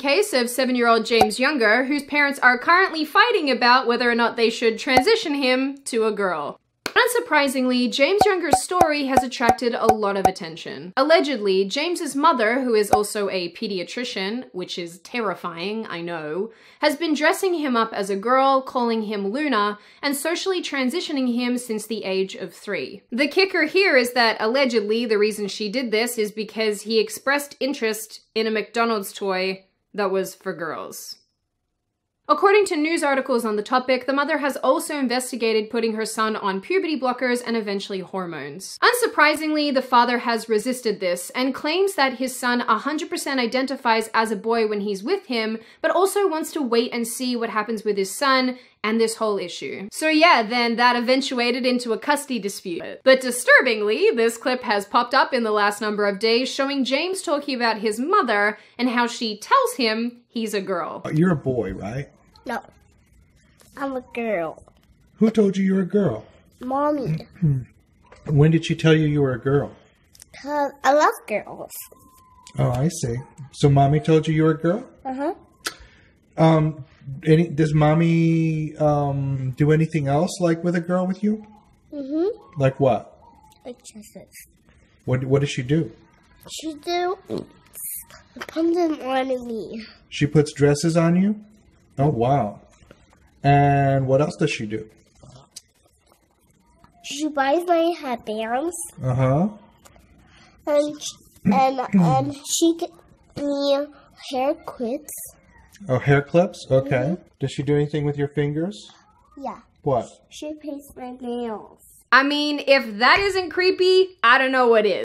case of seven year old James Younger, whose parents are currently fighting about whether or not they should transition him to a girl. Unsurprisingly, James Younger's story has attracted a lot of attention. Allegedly, James's mother, who is also a pediatrician, which is terrifying, I know, has been dressing him up as a girl, calling him Luna, and socially transitioning him since the age of three. The kicker here is that allegedly the reason she did this is because he expressed interest in a McDonald's toy that was for girls. According to news articles on the topic, the mother has also investigated putting her son on puberty blockers and eventually hormones. Unsurprisingly, the father has resisted this and claims that his son 100% identifies as a boy when he's with him, but also wants to wait and see what happens with his son and this whole issue. So yeah, then that eventuated into a custody dispute. But disturbingly, this clip has popped up in the last number of days showing James talking about his mother and how she tells him he's a girl. You're a boy, right? No. I'm a girl. Who told you you're a girl? Mommy. When did she tell you you were a girl? Cause I love girls. Oh, I see. So mommy told you you were a girl? Uh huh. Um, any does mommy um do anything else like with a girl with you? Mm-hmm. Like what? Like kisses. What what does she do? She do put them on me. She puts dresses on you? Oh wow. And what else does she do? She buys my headbands Uh-huh. and and and she get me hair quits. Oh, hair clips? Okay. Mm-hmm. Does she do anything with your fingers? Yeah. What? She paints my nails. I mean, if that isn't creepy, I don't know what is.